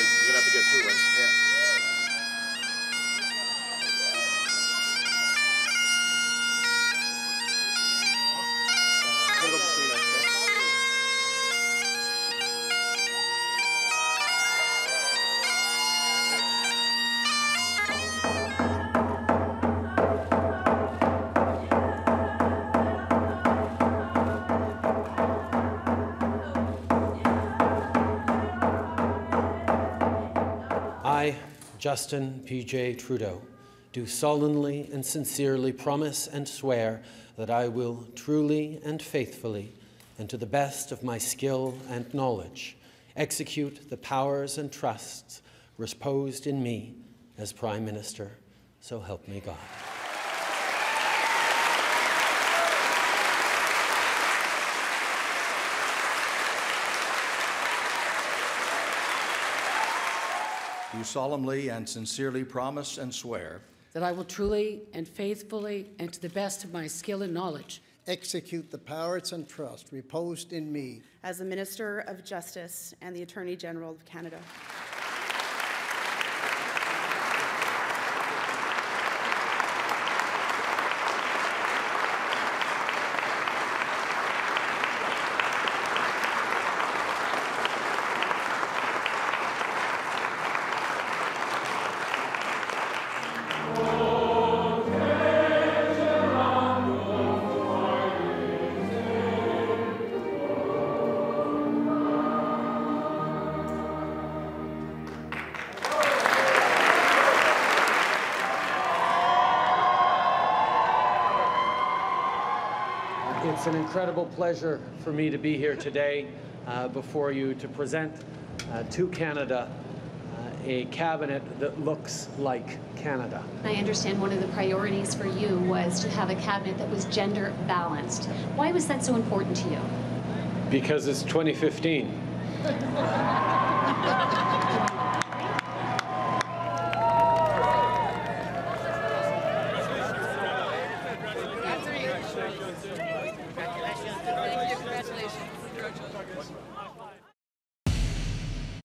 guys, you're going to have to get through it. Yeah. I, Justin P.J. Trudeau, do solemnly and sincerely promise and swear that I will truly and faithfully, and to the best of my skill and knowledge, execute the powers and trusts reposed in me as Prime Minister. So help me God. Do solemnly and sincerely promise and swear that I will truly and faithfully, and to the best of my skill and knowledge, execute the powers and trust reposed in me as the Minister of Justice and the Attorney General of Canada. It's an incredible pleasure for me to be here today uh, before you to present uh, to Canada uh, a cabinet that looks like Canada. I understand one of the priorities for you was to have a cabinet that was gender balanced. Why was that so important to you? Because it's 2015.